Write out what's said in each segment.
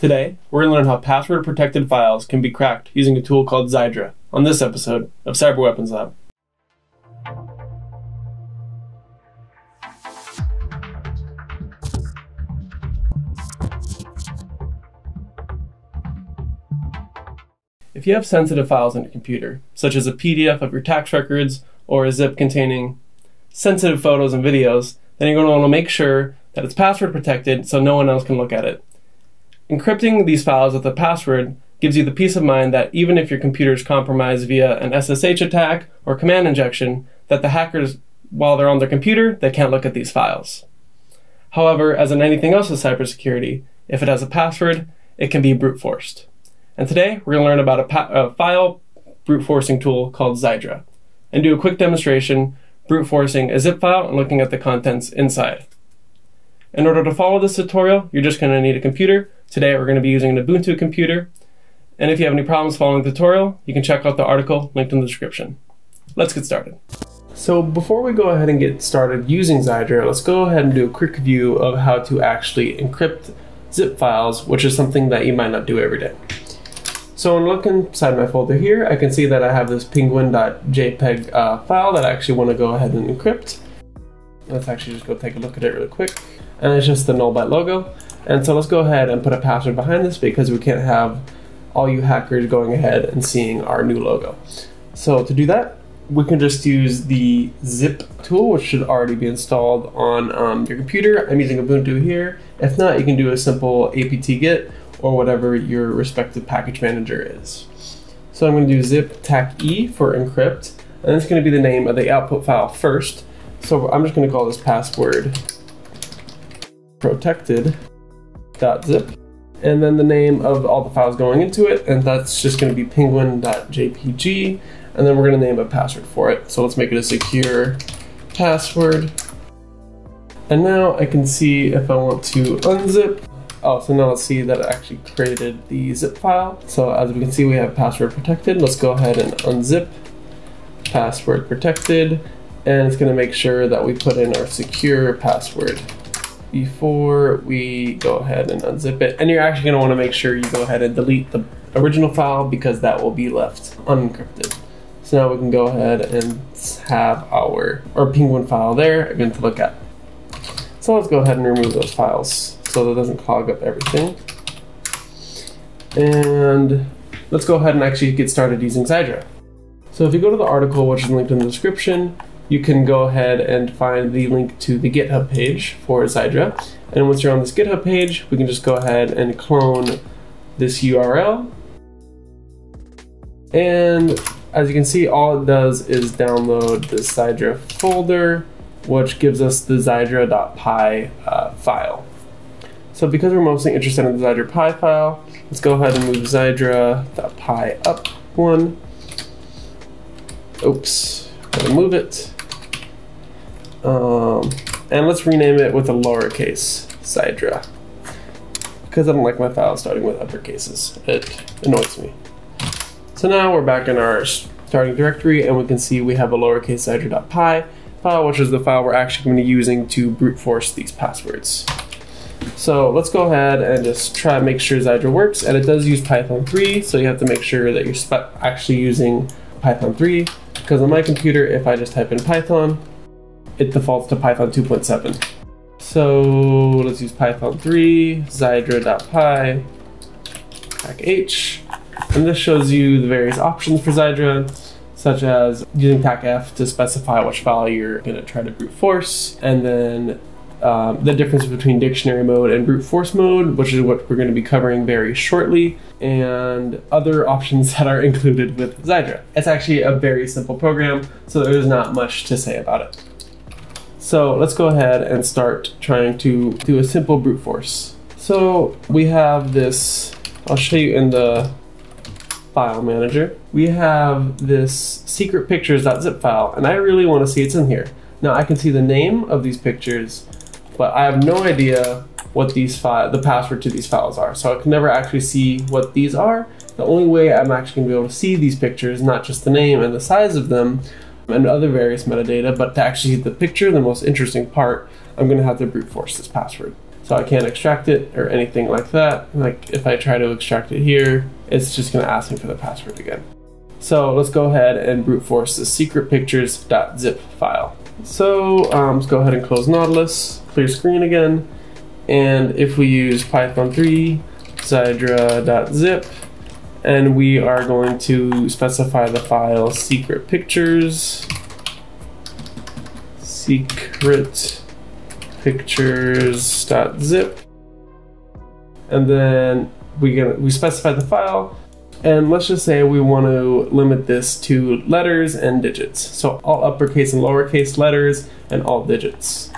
Today, we're going to learn how password protected files can be cracked using a tool called Zydra on this episode of Cyber Weapons Lab. If you have sensitive files on your computer, such as a PDF of your tax records or a zip containing sensitive photos and videos, then you're going to want to make sure that it's password protected so no one else can look at it. Encrypting these files with a password gives you the peace of mind that even if your computer is compromised via an SSH attack or command injection, that the hackers, while they're on their computer, they can't look at these files. However, as in anything else with cybersecurity, if it has a password, it can be brute forced. And today, we're going to learn about a, a file brute forcing tool called Zydra, and do a quick demonstration brute forcing a zip file and looking at the contents inside. In order to follow this tutorial, you're just going to need a computer Today we're going to be using an Ubuntu computer. And if you have any problems following the tutorial, you can check out the article linked in the description. Let's get started. So before we go ahead and get started using Zydra, let's go ahead and do a quick review of how to actually encrypt zip files, which is something that you might not do every day. So when looking inside my folder here, I can see that I have this penguin.jpg uh, file that I actually want to go ahead and encrypt. Let's actually just go take a look at it really quick. And it's just the nullbyte logo. And so let's go ahead and put a password behind this because we can't have all you hackers going ahead and seeing our new logo. So to do that, we can just use the zip tool, which should already be installed on um, your computer. I'm using Ubuntu here. If not, you can do a simple apt-get or whatever your respective package manager is. So I'm going to do zip tac e for encrypt, and it's going to be the name of the output file first. So I'm just going to call this password protected .zip, and then the name of all the files going into it, and that's just going to be penguin.jpg, and then we're going to name a password for it. So let's make it a secure password. And now I can see if I want to unzip. Oh, so now let's see that it actually created the zip file. So as we can see, we have password protected. Let's go ahead and unzip password protected. And it's gonna make sure that we put in our secure password before we go ahead and unzip it. And you're actually going to want to make sure you go ahead and delete the original file because that will be left unencrypted. So now we can go ahead and have our, our penguin file there again to look at. So let's go ahead and remove those files so that doesn't clog up everything. And let's go ahead and actually get started using Zydra. So if you go to the article, which is linked in the description, you can go ahead and find the link to the GitHub page for Zydra. And once you're on this GitHub page, we can just go ahead and clone this URL. And as you can see, all it does is download the Zydra folder, which gives us the Zydra.py uh, file. So because we're mostly interested in the Zydra.py file, let's go ahead and move Zydra.py up one. Oops, move it. Um, and let's rename it with a lowercase Zydra. Because I don't like my file starting with uppercases. It annoys me. So now we're back in our starting directory and we can see we have a lowercase Zydra.py file, which is the file we're actually going to be using to brute force these passwords. So let's go ahead and just try to make sure Zydra works. And it does use Python 3, so you have to make sure that you're actually using Python 3. Because on my computer, if I just type in Python, it defaults to Python 2.7. So let's use Python 3, Zydra.py, TAC-H, and this shows you the various options for Zydra, such as using TACF to specify which file you're going to try to brute force, and then um, the difference between dictionary mode and brute force mode, which is what we're going to be covering very shortly, and other options that are included with Zydra. It's actually a very simple program, so there's not much to say about it. So let's go ahead and start trying to do a simple brute force. So we have this, I'll show you in the file manager. We have this secret pictures.zip file, and I really want to see it's in here. Now I can see the name of these pictures, but I have no idea what these the password to these files are. So I can never actually see what these are. The only way I'm actually gonna be able to see these pictures, not just the name and the size of them, and other various metadata, but to actually the picture, the most interesting part, I'm going to have to brute force this password. So I can't extract it or anything like that. Like if I try to extract it here, it's just gonna ask me for the password again. So let's go ahead and brute force the secretpictures.zip file. So um, let's go ahead and close Nautilus, clear screen again. And if we use Python 3 Zydra.zip, and we are going to specify the file secret pictures. Secret pictures.zip and then we get we specify the file. And let's just say we want to limit this to letters and digits. So all uppercase and lowercase letters and all digits.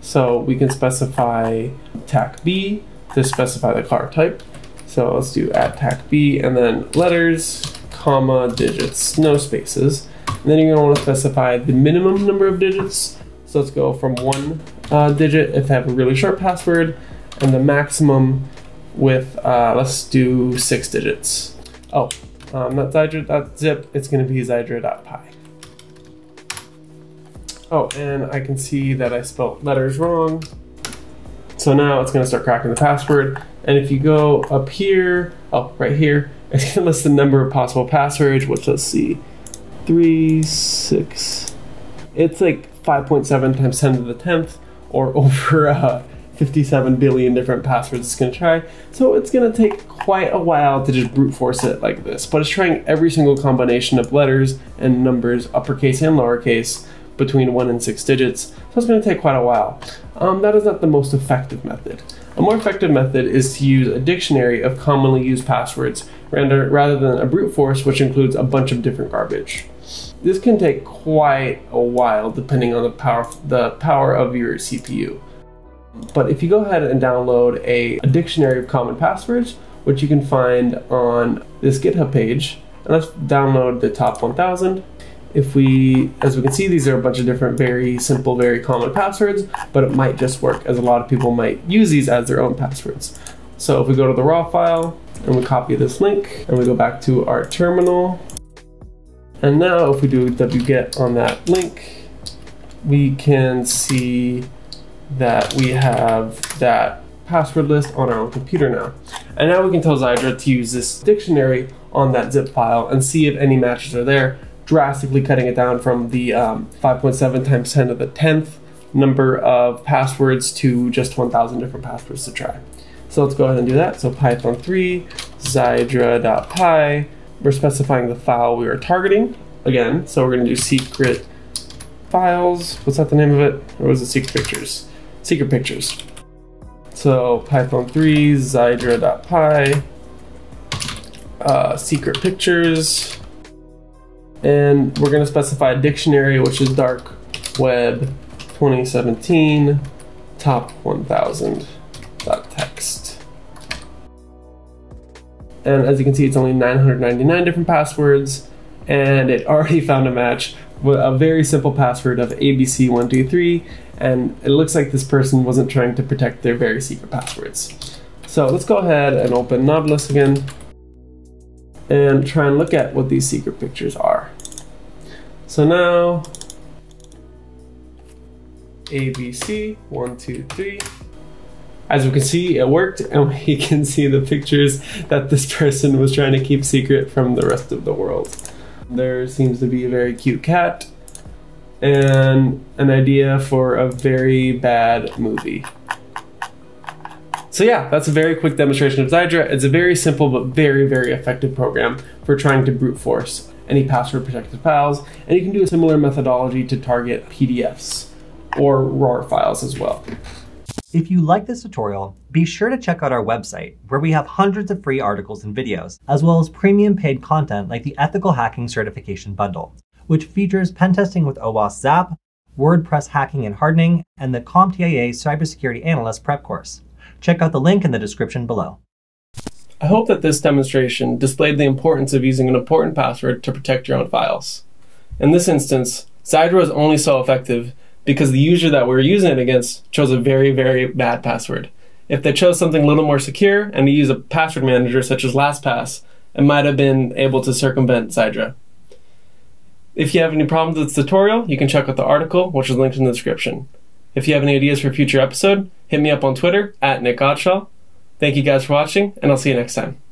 So we can specify tac b to specify the car type so let's do add tac B and then letters, comma, digits, no spaces. And then you're gonna wanna specify the minimum number of digits. So let's go from one uh, digit if I have a really short password and the maximum with, uh, let's do six digits. Oh, um, not Zydra.zip, it's gonna be Zydra.py. Oh, and I can see that I spelled letters wrong. So now it's gonna start cracking the password. And if you go up here, oh, right here, it's gonna list the number of possible passwords, which let's see, three, six, it's like 5.7 times 10 to the 10th, or over uh, 57 billion different passwords it's gonna try. So it's gonna take quite a while to just brute force it like this, but it's trying every single combination of letters and numbers, uppercase and lowercase, between one and six digits, so it's going to take quite a while. Um, that is not the most effective method. A more effective method is to use a dictionary of commonly used passwords rather than a brute force, which includes a bunch of different garbage. This can take quite a while depending on the power, the power of your CPU. But if you go ahead and download a, a dictionary of common passwords, which you can find on this GitHub page, and let's download the top 1000 if we, as we can see, these are a bunch of different very simple, very common passwords, but it might just work as a lot of people might use these as their own passwords. So if we go to the raw file and we copy this link and we go back to our terminal, and now if we do wget on that link, we can see that we have that password list on our own computer now. And now we can tell Zydra to use this dictionary on that zip file and see if any matches are there drastically cutting it down from the um, 5.7 times 10 to the 10th number of passwords to just 1,000 different passwords to try. So let's go ahead and do that. So Python 3, Zydra.py, we're specifying the file we are targeting again. So we're going to do secret files. What's that the name of it? Or was it secret pictures? Secret pictures. So Python 3, Zydra.py, uh, secret pictures, and we're going to specify a dictionary, which is dark web 2017 top 1000 dot text. And as you can see, it's only 999 different passwords, and it already found a match with a very simple password of ABC123, and it looks like this person wasn't trying to protect their very secret passwords. So let's go ahead and open Nautilus again and try and look at what these secret pictures are. So now, ABC, one, two, three. As we can see, it worked, and we can see the pictures that this person was trying to keep secret from the rest of the world. There seems to be a very cute cat, and an idea for a very bad movie. So yeah, that's a very quick demonstration of Zydra. It's a very simple but very, very effective program for trying to brute force any password protected files, and you can do a similar methodology to target PDFs or RAR files as well. If you like this tutorial, be sure to check out our website, where we have hundreds of free articles and videos, as well as premium paid content like the Ethical Hacking Certification Bundle, which features pen testing with OWASP Zap, WordPress hacking and hardening, and the CompTIA Cybersecurity Analyst Prep course. Check out the link in the description below. I hope that this demonstration displayed the importance of using an important password to protect your own files. In this instance, Zydra is only so effective because the user that we're using it against chose a very, very bad password. If they chose something a little more secure and we use a password manager such as LastPass, it might have been able to circumvent Zydra. If you have any problems with this tutorial, you can check out the article, which is linked in the description. If you have any ideas for a future episode, hit me up on Twitter at Nick Gottschall. Thank you guys for watching, and I'll see you next time.